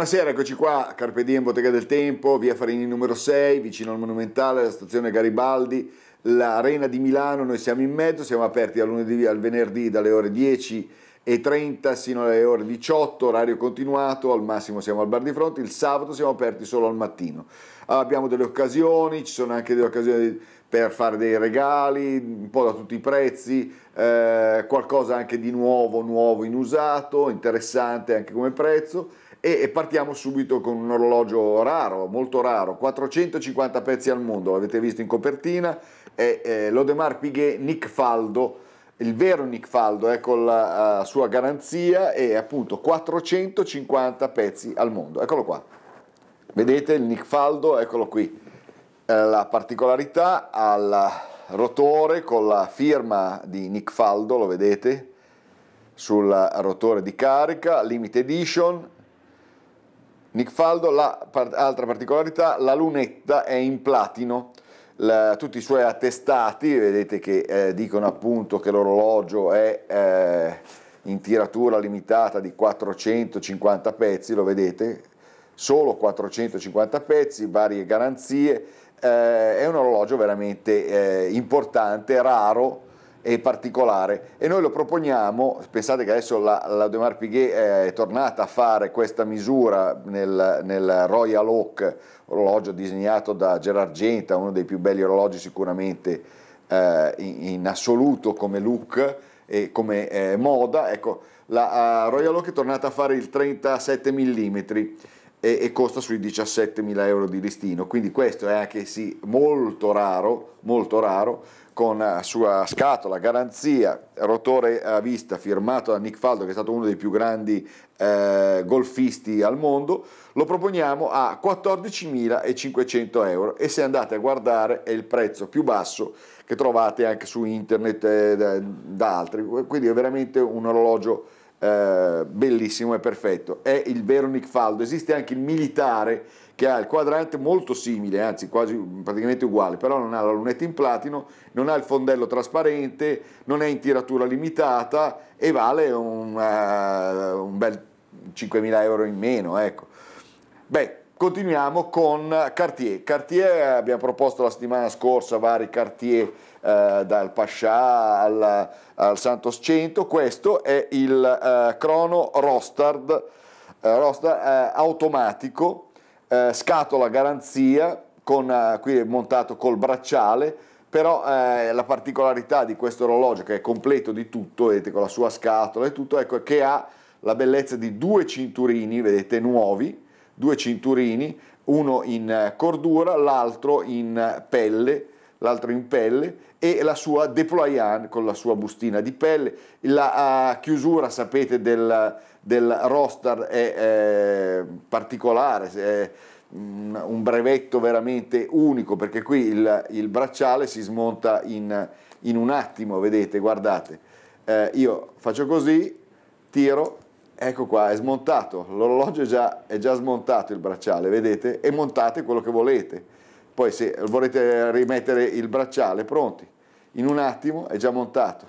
Buonasera, eccoci qua, Carpe Diem, Bottega del Tempo, via Farini numero 6, vicino al Monumentale, la stazione Garibaldi, l'Arena di Milano, noi siamo in mezzo, siamo aperti dal lunedì al venerdì dalle ore 10 e 30 sino alle ore 18, orario continuato, al massimo siamo al bar di fronte, il sabato siamo aperti solo al mattino. Abbiamo delle occasioni, ci sono anche delle occasioni per fare dei regali, un po' da tutti i prezzi, eh, qualcosa anche di nuovo, nuovo, inusato, interessante anche come prezzo e partiamo subito con un orologio raro, molto raro, 450 pezzi al mondo, l'avete visto in copertina, è eh, l'Odemar Piguet Nick Faldo, il vero Nick Faldo è con la sua garanzia e appunto 450 pezzi al mondo, eccolo qua, vedete il Nick Faldo, eccolo qui, eh, la particolarità al rotore con la firma di Nick Faldo, lo vedete? sul rotore di carica, limited edition, Nick Faldo, la altra particolarità, la lunetta è in platino, la, tutti i suoi attestati, vedete che eh, dicono appunto che l'orologio è eh, in tiratura limitata di 450 pezzi, lo vedete, solo 450 pezzi, varie garanzie, eh, è un orologio veramente eh, importante, raro, e particolare e noi lo proponiamo, pensate che adesso la, la Demar Piguet è tornata a fare questa misura nel, nel Royal Oak, orologio disegnato da Gerard Genta, uno dei più belli orologi sicuramente eh, in, in, assoluto come look e come eh, moda, ecco, la uh, Royal Oak è tornata a fare il 37 mm e, e costa sui 17.000 euro di listino, quindi questo è anche sì molto raro, molto raro, con la sua scatola, garanzia, rotore a vista firmato da Nick Faldo che è stato uno dei più grandi eh, golfisti al mondo, lo proponiamo a 14.500 euro. E se andate a guardare è il prezzo più basso che trovate anche su internet eh, da, da, altri, quindi è veramente un orologio eh, bellissimo e perfetto, è il vero Nick Faldo, esiste anche il militare che ha il quadrante molto simile, anzi quasi praticamente uguale, però non ha la lunetta in platino, non ha il fondello trasparente, non è in tiratura limitata e vale un, uh, un bel 5.000 euro in meno. Ecco. Beh, continuiamo con Cartier. Cartier abbiamo proposto la settimana scorsa vari Cartier eh, dal Pascià al, al, Santos 100, questo è il eh, Chrono Rostard, eh, Rostard automatico scatola garanzia, con, qui è montato col bracciale, però eh, la particolarità di questo orologio che è completo di tutto, vedete con la sua scatola e tutto, ecco che ha la bellezza di due cinturini, vedete nuovi, due cinturini, uno in cordura, l'altro in pelle, l'altro in pelle e la sua deployant con la sua bustina di pelle. La uh, chiusura, sapete, del, del roster è eh, particolare, è un brevetto veramente unico perché qui il, il bracciale si smonta in, in, un attimo, vedete, guardate, eh, io faccio così, tiro, ecco qua, è smontato, l'orologio è è già smontato il bracciale, vedete, e montate quello che volete, poi se volete rimettere il bracciale, pronti, in un attimo è già montato,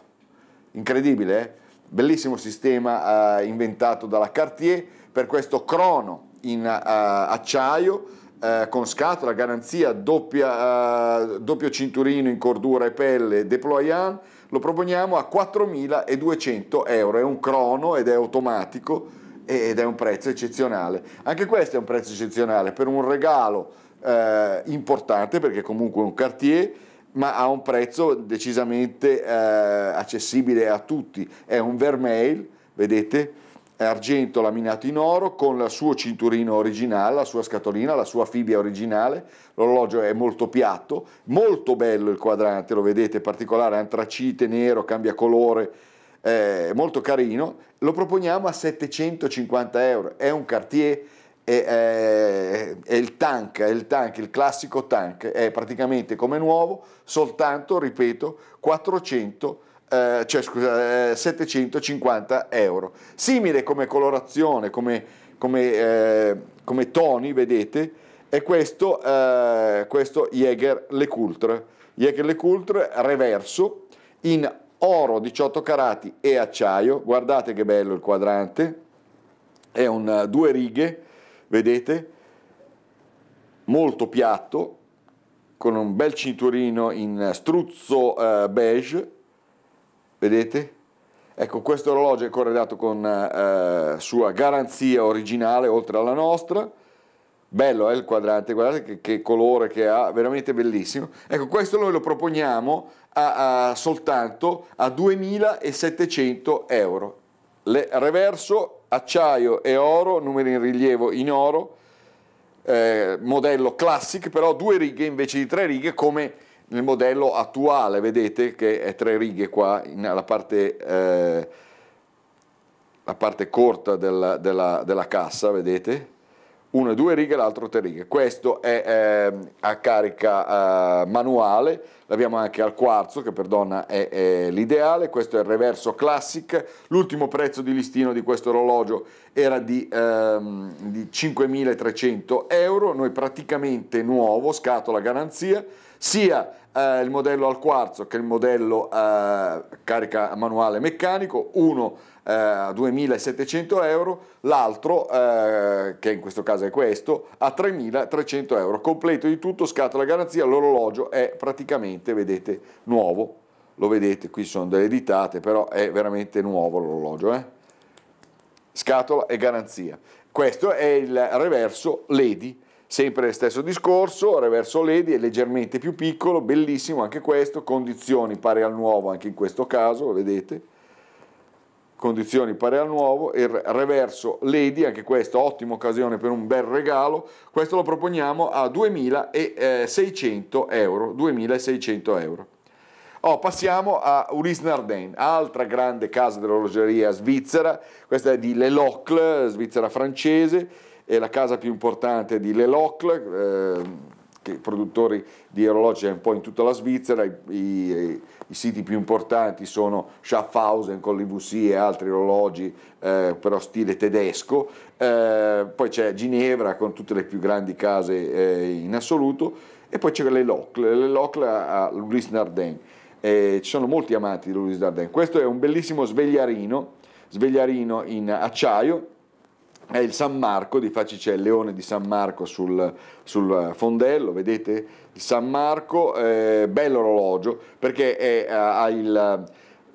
incredibile, eh? bellissimo sistema uh, inventato dalla Cartier per questo crono in uh, acciaio uh, con scatola, garanzia, doppia, doppio cinturino in cordura e pelle deployant, lo proponiamo a 4.200 euro, è un crono ed è automatico ed è un prezzo eccezionale. Anche questo è un prezzo eccezionale per un regalo importante perché comunque è un Cartier ma a un prezzo decisamente eh, accessibile a tutti. È un Vermeil, vedete, argento laminato in oro con il suo cinturino originale, la sua scatolina, la sua fibbia originale. L'orologio è molto piatto, molto bello il quadrante, lo vedete, particolare, antracite, nero, cambia colore, è molto carino. Lo proponiamo a 750 euro. È un Cartier è, è, è, il tank, è il tank, il classico tank, è praticamente come nuovo, soltanto, ripeto, 400 eh, cioè scusa, eh, 750 euro. Simile come colorazione, come, come, eh, come toni, vedete, è questo, eh, questo Jäger LeCoultre. Jäger LeCoultre reverso in oro 18 carati e acciaio, guardate che bello il quadrante, è un due righe, vedete? Molto piatto, con un bel cinturino in struzzo eh, beige, vedete? Ecco, questo orologio è corredato con eh, sua garanzia originale, oltre alla nostra, bello è eh, il quadrante, guardate che, che, colore che ha, veramente bellissimo. Ecco, questo noi lo proponiamo a, a, soltanto a 2.700 euro. Le, reverso, acciaio e oro, numeri in rilievo in oro, eh, modello classic, però due righe invece di tre righe come nel modello attuale, vedete che è tre righe qua, nella parte, eh, la parte corta della, della, della cassa, vedete? uno due righe, l'altro tre righe. Questo è eh, a carica eh, manuale, l'abbiamo anche al quarzo, che per donna è, è, l'ideale. Questo è il reverso classic. L'ultimo prezzo di listino di questo orologio era di, ehm, di 5.300 euro, noi praticamente nuovo, scatola garanzia, sia eh, il modello al quarzo che il modello eh, carica manuale meccanico, uno eh, a 2.700 euro, l'altro, eh, che in questo caso è questo, a 3.300 euro. Completo di tutto, scatola garanzia, l'orologio è praticamente, vedete, nuovo. Lo vedete, qui sono delle ditate, però è veramente nuovo l'orologio. Eh? Scatola e garanzia. Questo è il reverso Lady, sempre lo stesso discorso, reverso Lady è leggermente più piccolo, bellissimo anche questo, condizioni pari al nuovo anche in questo caso, vedete condizioni pari al nuovo, il reverso Lady, anche questa ottima occasione per un bel regalo, questo lo proponiamo a 2.600 euro, 2.600 euro. Oh, passiamo a Ulysse Nardin, altra grande casa dell'orologeria svizzera, questa è di Lelocle, svizzera francese, è la casa più importante di Lelocle, eh, produttori di orologi un po' in tutta la Svizzera, i, i, i siti più importanti sono Schaffhausen con l'IVC e altri orologi eh, però stile tedesco, eh, poi c'è Ginevra con tutte le più grandi case eh, in assoluto. E poi c'è le Locle, le Locle a Louis Nardin, ci sono molti amanti di Louis Nardin, questo è un bellissimo svegliarino, svegliarino in acciaio, è il San Marco, di facci c'è il leone di San Marco sul, sul fondello, vedete il San Marco, eh, bello orologio perché è, ha il,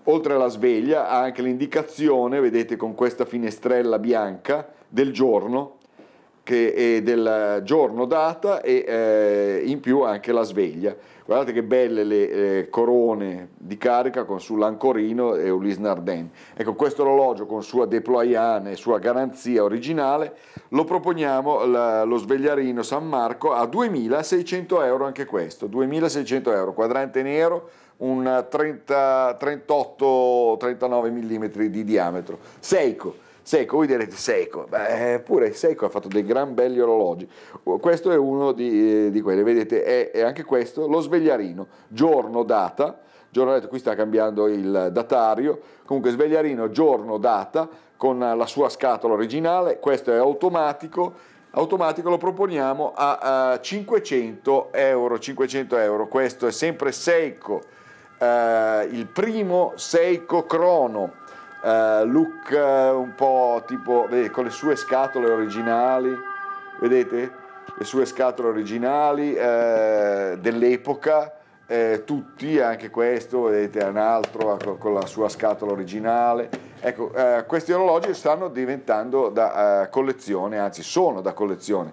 oltre alla sveglia ha anche l'indicazione, vedete con questa finestrella bianca del giorno, che è del giorno data e eh, in più anche la sveglia. Guardate che belle le eh, corone di carica con sull'ancorino e Ulysse Nardin. Ecco, questo orologio con sua deployane e sua garanzia originale lo proponiamo la, lo svegliarino San Marco a 2600 euro anche questo, 2600 euro, quadrante nero, un 38-39 mm di diametro. Seiko Seiko, voi direte Seiko, beh, pure Seiko ha fatto dei gran belli orologi, questo è uno di, di quelli, vedete, è, è, anche questo lo svegliarino, giorno, data, giorno, data, qui sta cambiando il datario, comunque svegliarino, giorno, data, con la sua scatola originale, questo è automatico, automatico lo proponiamo a, a 500 euro, 500 euro, questo è sempre Seiko, eh, il primo Seiko Crono, uh, look uh, un po' tipo, vedete, con le sue scatole originali, vedete? Le sue scatole originali uh, dell'epoca, tutti, anche questo, vedete, è un altro con la sua scatola originale. Ecco, questi orologi stanno diventando da collezione, anzi sono da collezione.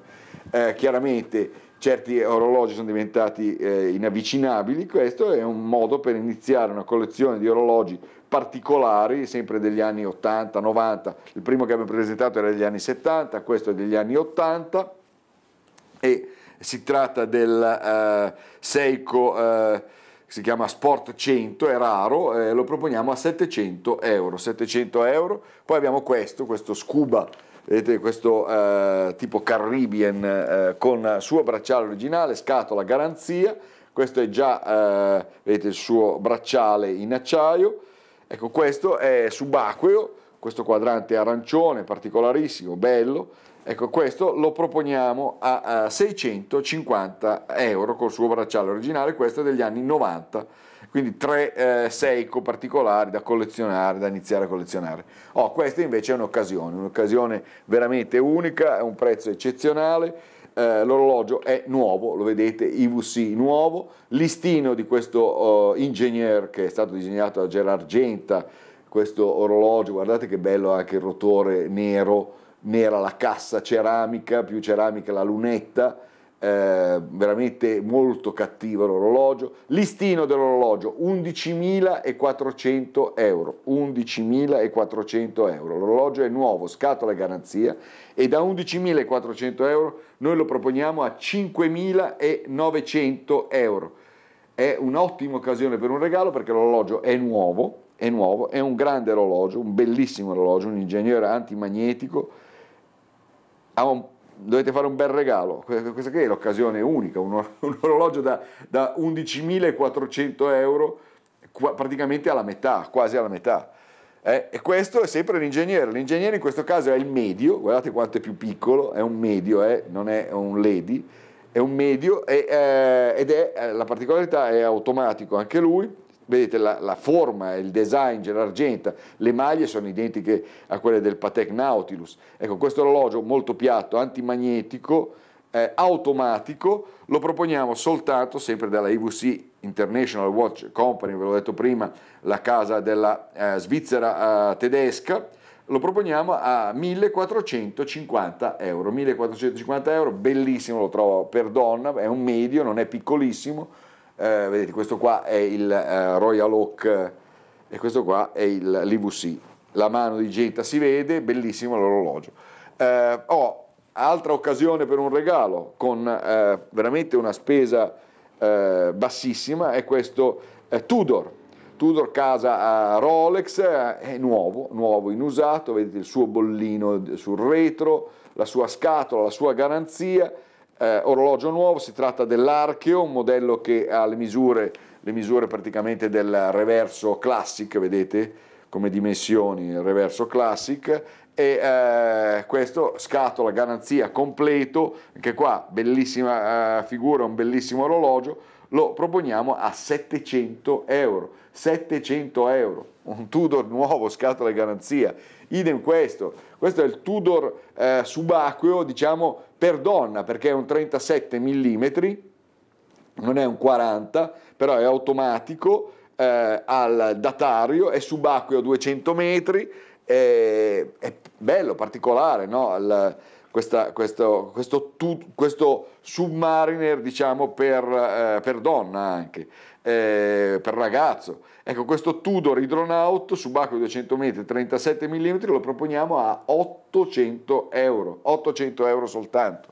Chiaramente certi orologi sono diventati eh, inavvicinabili, questo è un modo per iniziare una collezione di orologi particolari, sempre degli anni 80, 90, il primo che abbiamo presentato era degli anni 70, questo è degli anni 80 e si tratta del eh, Seiko eh, si chiama Sport 100, è raro, eh, lo proponiamo a 700 euro, 700 euro, poi abbiamo questo, questo Scuba vedete questo eh, tipo Caribbean eh, con suo bracciale originale, scatola garanzia, questo è già eh, vedete il suo bracciale in acciaio, ecco questo è subacqueo, questo quadrante arancione particolarissimo, bello, Ecco, questo lo proponiamo a, a 650 euro col suo bracciale originale, questo è degli anni 90, quindi tre eh, Seiko particolari da collezionare, da iniziare a collezionare. Oh, questa invece è un'occasione, un'occasione veramente unica, è un prezzo eccezionale, eh, l'orologio è nuovo, lo vedete, IVC nuovo, listino di questo uh, ingegner che è stato disegnato da Gerard Genta, questo orologio, guardate che bello anche il rotore nero, nera la cassa ceramica, più ceramica la lunetta, eh, veramente molto cattivo l'orologio. Listino dell'orologio 11.400 euro, 11.400 euro. L'orologio è nuovo, scatola e garanzia e da 11.400 euro noi lo proponiamo a 5.900 euro. È un'ottima occasione per un regalo perché l'orologio è nuovo, è nuovo, è un grande orologio, un bellissimo orologio, un ingegnere antimagnetico ha un, dovete fare un bel regalo, questa qui è l'occasione unica, un, un orologio da, da 11.400 euro, praticamente alla metà, quasi alla metà. Eh, e questo è sempre l'ingegnere, l'ingegnere in questo caso è il medio, guardate quanto è più piccolo, è un medio, eh, non è un lady, è un medio e, eh, ed è, eh, la particolarità è automatico anche lui, vedete la, la, forma, il design Gerargenta, le maglie sono identiche a quelle del Patek Nautilus. Ecco, questo orologio molto piatto, antimagnetico, eh, automatico, lo proponiamo soltanto sempre dalla IVC International Watch Company, ve l'ho detto prima, la casa della eh, Svizzera eh, tedesca, lo proponiamo a 1450 euro. 1450 euro, bellissimo, lo trovo per donna, è un medio, non è piccolissimo, eh, vedete questo qua è il eh, Royal Oak e questo qua è il, l'IVC, la mano di Genta si vede, bellissimo l'orologio. Eh, ho altra occasione per un regalo con eh, veramente una spesa eh, bassissima, è questo eh, Tudor, Tudor casa Rolex, è nuovo, nuovo, inusato, vedete il suo bollino sul retro, la sua scatola, la sua garanzia, eh, orologio nuovo, si tratta dell'Archeo, un modello che ha le misure, le misure praticamente del reverso classic, vedete come dimensioni il reverso classic e eh, questo scatola garanzia completo, anche qua bellissima eh, figura, un bellissimo orologio, lo proponiamo a 700 euro. 700 euro, un Tudor nuovo, scatola garanzia, idem questo, questo è il Tudor eh, subacqueo, diciamo per donna perché è un 37 mm, non è un 40, però è automatico, eh, al datario, è subacqueo 200 metri, è, è bello, particolare, no? Il, questa, questo, questo, tu, questo, submariner diciamo per, eh, per donna anche, eh, per ragazzo. Ecco, questo Tudor Hydronaut subacqueo 200 metri 37 mm lo proponiamo a 800 euro, 800 euro soltanto.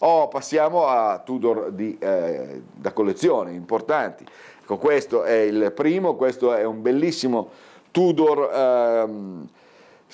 Oh, passiamo a Tudor di, eh, da collezione, importanti. Ecco, questo è il primo, questo è un bellissimo Tudor, ehm,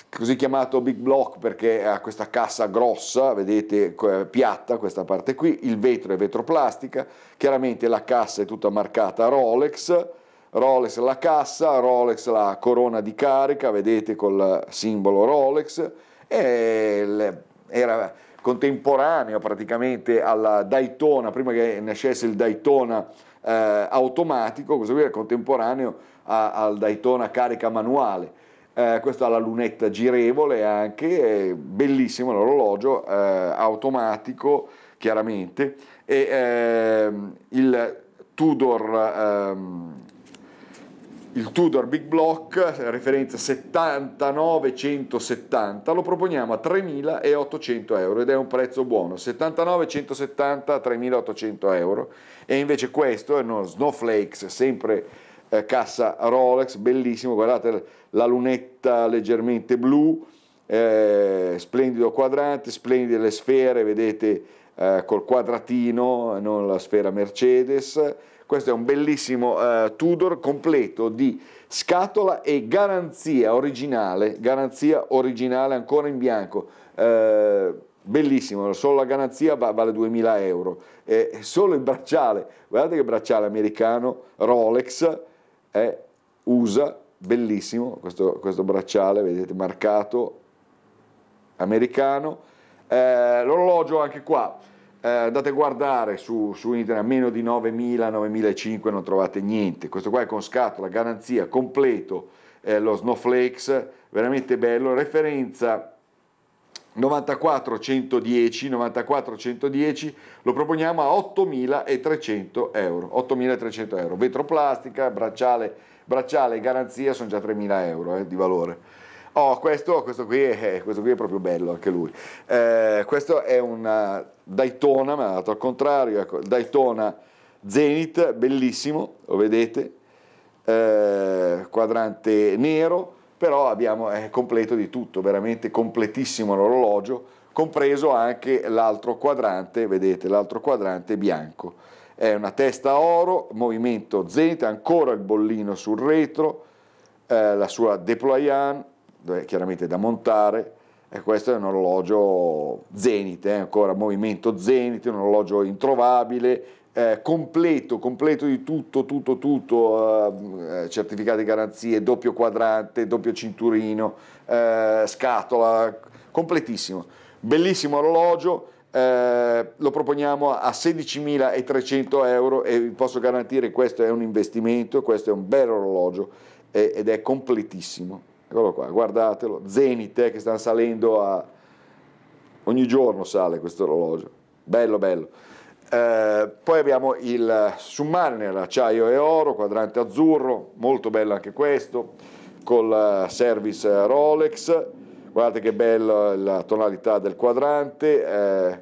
così chiamato Big Block perché ha questa cassa grossa, vedete, piatta questa parte qui, il vetro è vetroplastica, chiaramente la cassa è tutta marcata Rolex, Rolex la cassa, Rolex la corona di carica, vedete col simbolo Rolex, e era contemporaneo praticamente alla Daytona, prima che nascesse il Daytona eh, automatico, così via, contemporaneo a, al Daytona carica manuale. Eh, questo ha la lunetta girevole anche, è bellissimo l'orologio, eh, automatico chiaramente, e ehm, il Tudor ehm, il Tudor Big Block, referenza 79,170, lo proponiamo a 3.800 euro ed è un prezzo buono, 79,170 a 3.800 euro. E invece questo è uno Snowflakes, sempre eh, cassa Rolex, bellissimo, guardate la lunetta leggermente blu, eh, splendido quadrante, splendide le sfere, vedete eh, col quadratino, non la sfera Mercedes, questo è un bellissimo eh, Tudor completo di scatola e garanzia originale, garanzia originale ancora in bianco. Eh, bellissimo, solo la garanzia vale 2000 euro, e solo il bracciale, guardate che bracciale americano, Rolex, è USA, bellissimo questo, questo bracciale, vedete marcato, americano, Eh, l'orologio anche qua, eh, andate a guardare su, su internet, meno di 9.000, 9.500 non trovate niente. Questo qua è con scatola, garanzia, completo, eh, lo Snowflakes, veramente bello, referenza 94 110, 94 110 lo proponiamo a 8.300 euro, 8.300 euro, vetroplastica, bracciale, bracciale garanzia sono già 3.000 euro eh, di valore. Oh, questo, questo, qui è, questo, qui è, proprio bello anche lui. Eh, questo è un Daytona, ma dato al contrario, ecco, Daytona Zenith, bellissimo, lo vedete, eh, quadrante nero, però abbiamo è completo di tutto, veramente completissimo l'orologio, compreso anche l'altro quadrante, vedete l'altro quadrante bianco. È una testa oro, movimento zenith, ancora il bollino sul retro, eh, la sua deployant, chiaramente da montare, e questo è un orologio zenith, eh, ancora movimento zenith, un orologio introvabile, eh, completo, completo di tutto, tutto, tutto, eh, certificati di garanzie, doppio quadrante, doppio cinturino, eh, scatola, completissimo. Bellissimo orologio, eh, lo proponiamo a 16.300 euro e vi posso garantire che questo è un investimento, questo è un bel orologio ed è completissimo. Eccolo qua, guardatelo, Zenith eh, che sta salendo a... ogni giorno sale questo orologio, bello bello. Eh, poi abbiamo il Submariner, acciaio e oro, quadrante azzurro, molto bello anche questo, col service Rolex, guardate che bella la tonalità del quadrante, eh,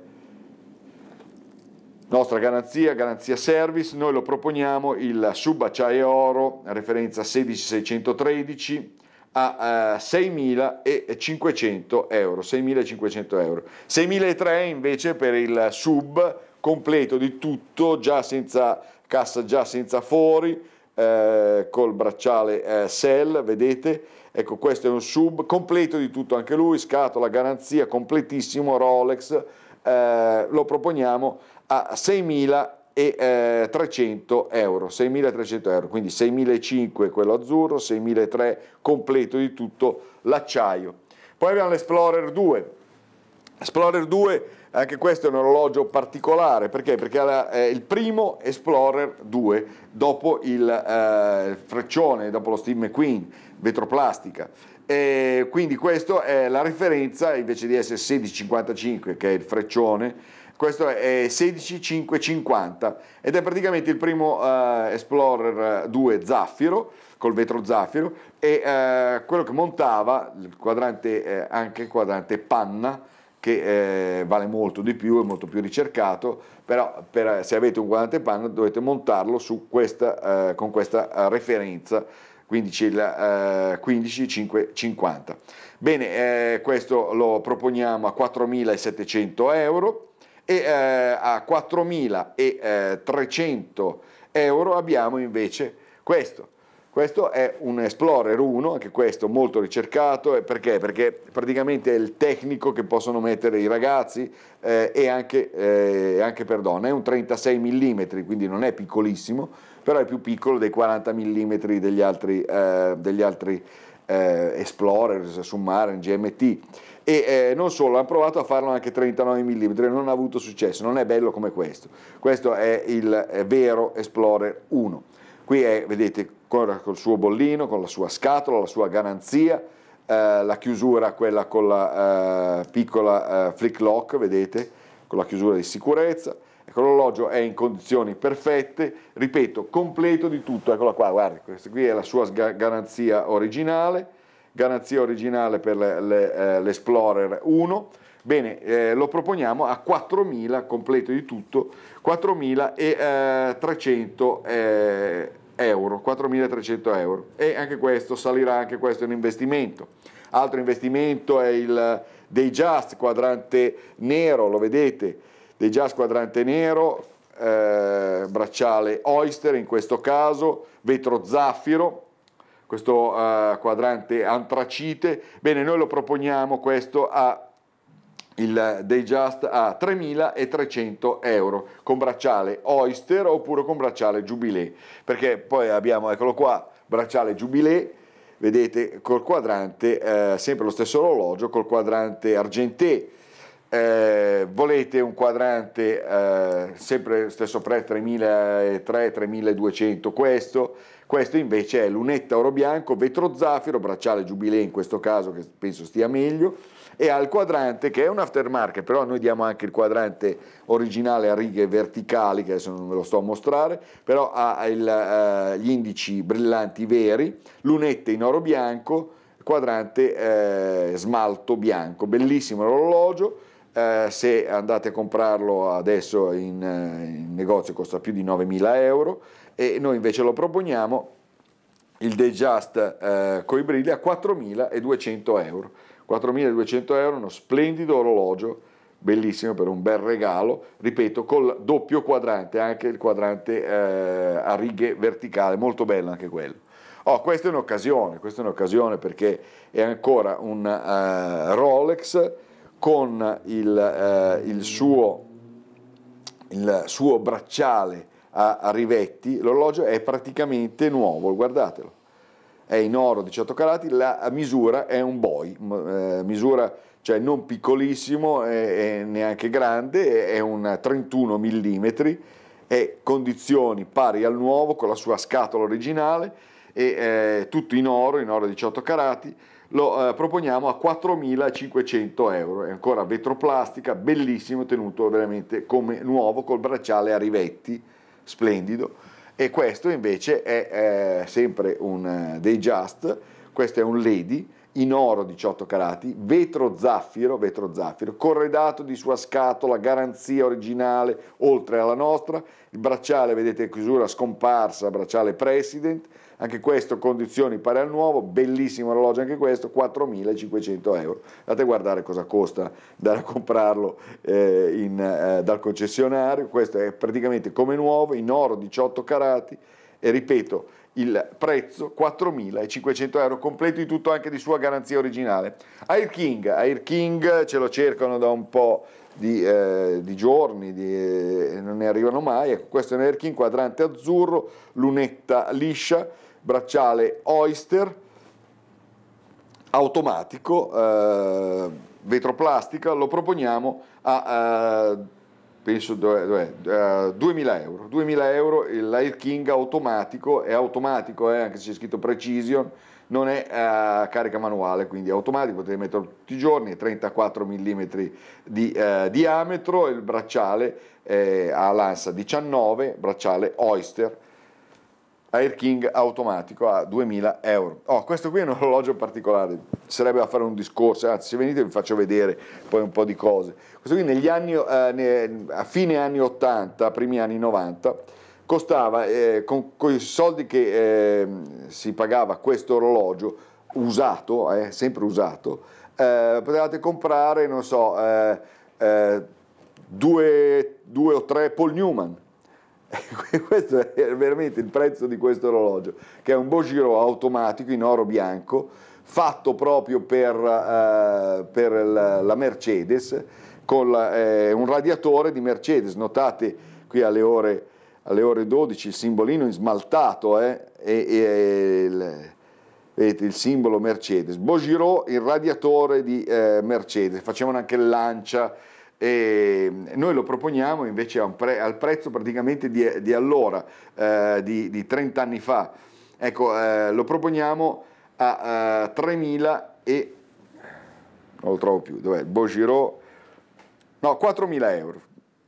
nostra garanzia, garanzia service, noi lo proponiamo il sub acciaio e oro, referenza 16613 a uh, 6.500 euro, 6.500 euro. 6.300 invece per il sub completo di tutto, già senza cassa, già senza fuori, eh, col bracciale eh, Cell, vedete? Ecco, questo è un sub completo di tutto, anche lui, scatola, garanzia, completissimo, Rolex, eh, lo proponiamo a 6.300 euro, 6.300 euro, quindi 6.500 quello azzurro, 6.300 completo di tutto l'acciaio. Poi abbiamo l'Explorer 2, Explorer 2 anche questo è un orologio particolare perché? Perché è il primo Explorer 2 dopo il, eh, freccione, dopo lo Steve McQueen, vetroplastica. E quindi questa è la referenza invece di essere 1655 che è il freccione questo è 16550 ed è praticamente il primo uh, Explorer 2 Zaffiro col vetro zaffiro e uh, quello che montava il quadrante eh, anche il quadrante panna che eh, vale molto di più, è molto più ricercato, però per, se avete un quadrante panna dovete montarlo questa, eh, con questa eh, referenza, quindi il eh, 15550. Bene, eh, questo lo proponiamo a 4.700 euro e eh, a 4.300 euro abbiamo invece questo questo è un Explorer 1, anche questo molto ricercato, perché? Perché praticamente è il tecnico che possono mettere i ragazzi eh, e anche, eh, anche, per donne, è un 36 mm, quindi non è piccolissimo, però è più piccolo dei 40 mm degli altri, eh, degli altri eh, Explorer, Submarine, GMT e eh, non solo, hanno provato a farlo anche 39 mm, non ha avuto successo, non è bello come questo. Questo è il è vero Explorer 1. Qui è, vedete, con, il suo bollino, con la sua scatola, la sua garanzia, eh, la chiusura, quella con la eh, piccola eh, flick lock, vedete, con la chiusura di sicurezza. Ecco, l'orologio è in condizioni perfette, ripeto, completo di tutto, eccola qua, guardi, questa qui è la sua garanzia originale, garanzia originale per eh, l'Explorer 1, Bene, eh, lo proponiamo a 4.000, completo di tutto, 4.300 eh, euro, 4.300 euro. E anche questo salirà, anche questo è un investimento. Altro investimento è il dei Just quadrante nero, lo vedete, dei Just quadrante nero, eh, bracciale Oyster in questo caso, vetro zaffiro, questo uh, quadrante antracite. Bene, noi lo proponiamo questo a il Day Just a 3.300 euro. Con bracciale Oyster oppure con bracciale Jubilee. Perché poi abbiamo, eccolo qua, bracciale Jubilee. Vedete col quadrante, eh, sempre lo stesso orologio col quadrante argenté Eh, volete un quadrante eh, sempre stesso prezzo 3.300-3.200 questo questo invece è lunetta oro bianco vetro zaffiro bracciale giubilei in questo caso che penso stia meglio e ha il quadrante che è un aftermarket, però noi diamo anche il quadrante originale a righe verticali, che adesso non ve lo sto a mostrare, però ha il, uh, gli indici brillanti veri, lunette in oro bianco, quadrante eh, smalto bianco, bellissimo l'orologio, eh, se andate a comprarlo adesso in, eh, in negozio costa più di 9.000 euro e noi invece lo proponiamo il Dayjust eh, coi brilli a 4.200 euro. 4.200 euro, uno splendido orologio, bellissimo per un bel regalo, ripeto, col doppio quadrante, anche il quadrante eh, a righe verticali, molto bello anche quello. Oh, questa è un'occasione, questa è un'occasione perché è ancora un uh, Rolex con il, uh, il, suo, il, suo, bracciale a, a rivetti, l'orologio è praticamente nuovo, guardatelo è in oro 18 carati, la misura è un boy, eh, misura cioè non piccolissimo e, neanche grande, è un 31 mm e condizioni pari al nuovo con la sua scatola originale e eh, tutto in oro, in oro 18 carati, lo eh, proponiamo a 4.500 euro, è ancora vetroplastica, bellissimo, tenuto veramente come nuovo col bracciale a rivetti, splendido e questo invece è eh, sempre un uh, dei Just, questo è un Lady in oro 18 carati, vetro zaffiro, vetro zaffiro, corredato di sua scatola, garanzia originale oltre alla nostra, il bracciale vedete chiusura scomparsa, bracciale President, anche questo condizioni pari al nuovo, bellissimo orologio anche questo, 4.500 euro. Andate a guardare cosa costa andare a comprarlo eh, in, eh, dal concessionario, questo è praticamente come nuovo, in oro 18 carati. E ripeto, il prezzo 4.500 euro, completo di tutto anche di sua garanzia originale. Air King, Air King ce lo cercano da un po' di, eh, di giorni, di, eh, non ne arrivano mai, ecco, questo è un Air King quadrante azzurro, lunetta liscia, bracciale Oyster, automatico, eh, vetroplastica, lo proponiamo a... Eh, penso dov'è, dov'è, uh, 2000 euro, 2000 euro l'Air King automatico, è automatico eh, anche se c'è scritto Precision, non è uh, carica manuale, quindi è automatico, potete metterlo tutti i giorni, 34 mm di uh, diametro, il bracciale eh, ha l'ANSA 19, bracciale Oyster, Air King automatico a 2000 euro. Oh, questo qui è un orologio particolare, sarebbe da fare un discorso, anzi se venite vi faccio vedere poi un po' di cose. Questo qui negli anni, eh, a fine anni 80, primi anni 90, costava, eh, con, con, i soldi che eh, si pagava questo orologio, usato, eh, sempre usato, eh, potevate comprare, non so, eh, due, due o tre Paul Newman, questo è veramente il prezzo di questo orologio, che è un Bogiro automatico in oro bianco, fatto proprio per, uh, per la, la, Mercedes, con la, eh, un radiatore di Mercedes. Notate qui alle ore, alle ore 12 il simbolino in smaltato eh, e, e il, vedete il simbolo Mercedes. Bogiro, il radiatore di eh, Mercedes, facevano anche il lancia e noi lo proponiamo invece pre- al prezzo praticamente di, di allora, eh, di, di, 30 anni fa. Ecco, eh, lo proponiamo a, a 3.000 e... non lo trovo più, dov'è? Bogiro, no, 4.000 euro.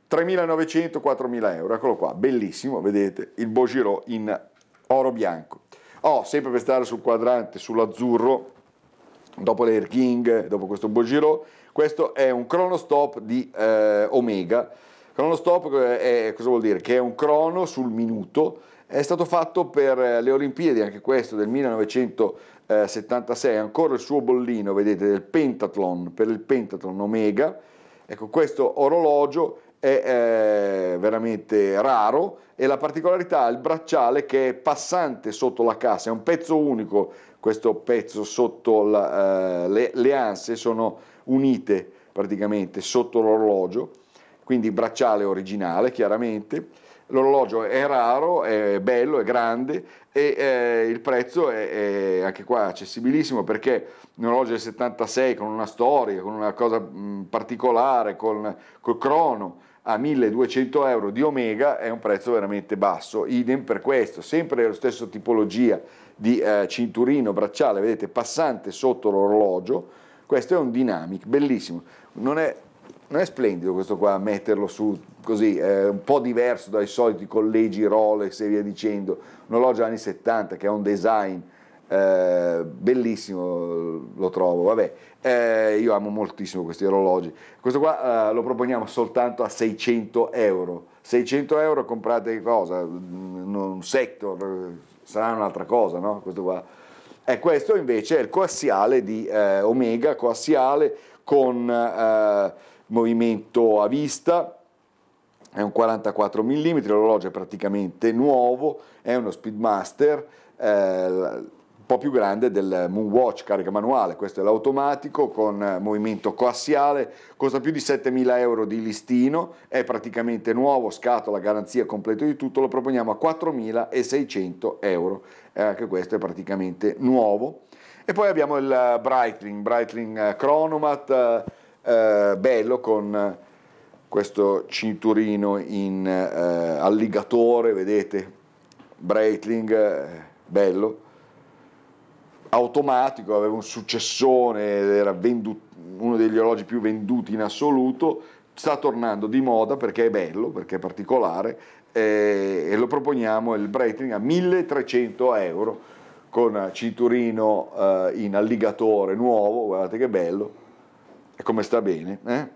3.900, 4.000 euro, eccolo qua, bellissimo, vedete, il Bogiro in oro bianco. Oh, sempre per stare sul quadrante, sull'azzurro, dopo l'Air King, dopo questo Bogiro, questo è un chronostop di eh, Omega. Chronostop è, cosa vuol dire? Che è un crono sul minuto, è stato fatto per le Olimpiadi, anche questo del 1976, ancora il suo bollino, vedete, del pentathlon, per il pentathlon Omega. Ecco, questo orologio è eh, veramente raro e la particolarità è il bracciale che è passante sotto la cassa, è un pezzo unico, questo pezzo sotto la, eh, le, le anse sono unite praticamente sotto l'orologio, quindi bracciale originale chiaramente, l'orologio è raro, è bello, è grande e eh, il prezzo è, è, anche qua accessibilissimo perché un orologio del 76 con una storia, con una cosa mh, particolare, con col crono a 1200 euro di Omega è un prezzo veramente basso, idem per questo, sempre lo stesso tipologia di eh, cinturino, bracciale, vedete, passante sotto l'orologio, questo è un Dynamic, bellissimo, non è, non è splendido questo qua, metterlo su così, è un po' diverso dai soliti collegi Rolex e via dicendo, un orologio anni 70 che ha un design eh, bellissimo lo trovo, vabbè, eh, io amo moltissimo questi orologi. Questo qua eh, lo proponiamo soltanto a 600 euro. 600 euro comprate cosa? Un sector, sarà un'altra cosa, no? Questo qua. E questo invece è il coassiale di eh, Omega, coassiale con eh, movimento a vista, è un 44 mm, l'orologio è praticamente nuovo, è uno Speedmaster, eh, po' più grande del Moonwatch carica manuale, questo è l'automatico con movimento coassiale, costa più di 7.000 euro di listino, è praticamente nuovo, scatola, garanzia completo di tutto, lo proponiamo a 4.600 euro, eh, anche questo è praticamente nuovo. E poi abbiamo il Breitling, Breitling Chronomat, eh, bello con questo cinturino in eh, alligatore, vedete, Breitling, eh, bello automatico, aveva un successone, era venduto, uno degli orologi più venduti in assoluto, sta tornando di moda perché è bello, perché è particolare eh, e lo proponiamo il Breitling a 1300 euro con cinturino eh, in alligatore nuovo, guardate che bello e come sta bene. Eh?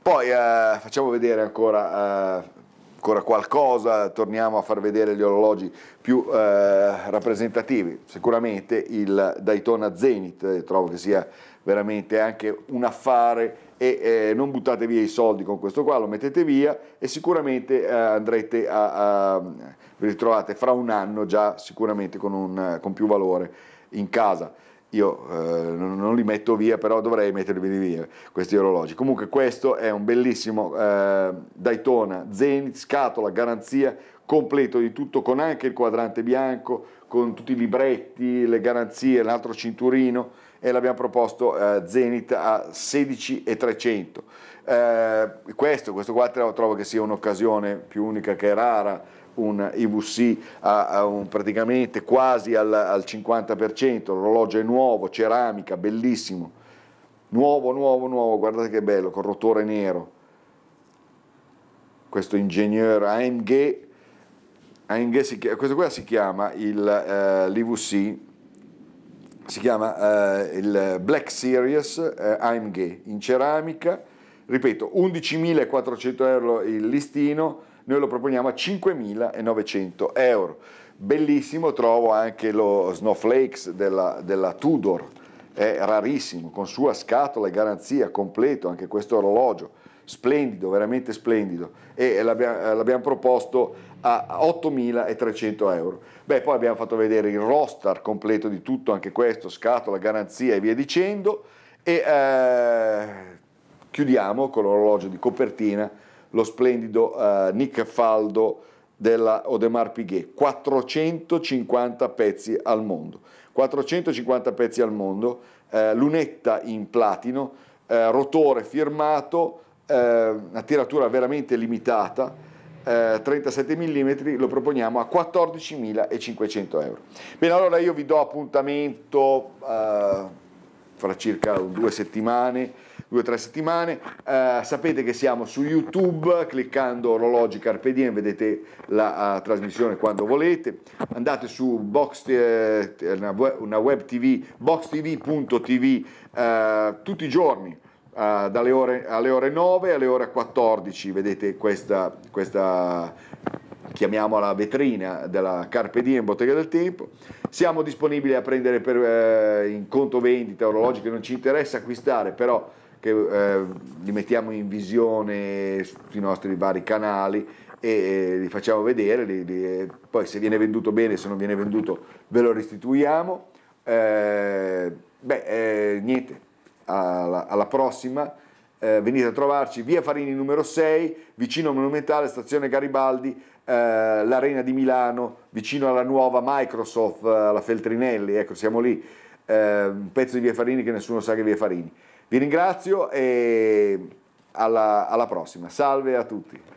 Poi eh, facciamo vedere ancora eh, ancora qualcosa, torniamo a far vedere gli orologi più eh, rappresentativi, sicuramente il Daytona Zenith, eh, trovo che sia veramente anche un affare e eh, non buttate via i soldi con questo qua, lo mettete via e sicuramente eh, andrete a, a, vi ritrovate fra un anno già sicuramente con, un, con più valore in casa io eh, non li metto via, però dovrei metterli via questi orologi. Comunque questo è un bellissimo eh, Daytona Zenith, scatola, garanzia, completo di tutto, con anche il quadrante bianco, con tutti i libretti, le garanzie, l'altro cinturino e l'abbiamo proposto eh, Zenith a 16,300. Eh, questo, questo qua trovo che sia un'occasione più unica che rara un IVC a, a un, praticamente quasi al, al 50%, l'orologio è nuovo, ceramica, bellissimo, nuovo, nuovo, nuovo, guardate che bello, con rotore nero, questo ingegnere AMG, AMG si questo qua si chiama l'IVC, si chiama uh, il Black Series eh, AMG in ceramica, ripeto 11.400 euro il listino, noi lo proponiamo a 5.900 euro. Bellissimo, trovo anche lo Snowflakes della, della Tudor, è rarissimo, con sua scatola e garanzia completo, anche questo orologio, splendido, veramente splendido, e l'abbiamo, proposto a 8.300 euro. Beh, poi abbiamo fatto vedere il roster completo di tutto, anche questo, scatola, garanzia e via dicendo, e eh, chiudiamo con l'orologio di copertina lo splendido uh, Nick Faldo della Audemars Piguet, 450 pezzi al mondo, 450 pezzi al mondo, eh, lunetta in platino, eh, rotore firmato, eh, una tiratura veramente limitata, 37 mm, lo proponiamo a 14.500 euro. Bene, allora io vi do appuntamento eh, fra circa due settimane due o tre settimane. Eh, sapete che siamo su YouTube, cliccando orologi Carpe Diem vedete la uh, trasmissione quando volete. Andate su Box, eh, una, web, una web TV, boxtv.tv eh, tutti i giorni. Uh, dalle ore, alle ore 9 alle ore 14 vedete questa, questa chiamiamola vetrina della Carpe Diem Bottega del Tempo. Siamo disponibili a prendere per, eh, in conto vendita orologi che non ci interessa acquistare, però che eh, li mettiamo in visione sui nostri vari canali e, li facciamo vedere, li, li, poi se viene venduto bene, se non viene venduto ve lo restituiamo. Eh, beh, eh, niente, alla, alla prossima eh, venite a trovarci via Farini numero 6, vicino al Monumentale, stazione Garibaldi, eh, l'Arena di Milano, vicino alla nuova Microsoft, alla Feltrinelli, ecco siamo lì, eh, un pezzo di via Farini che nessuno sa che è via Farini. Vi ringrazio e alla, alla prossima, salve a tutti.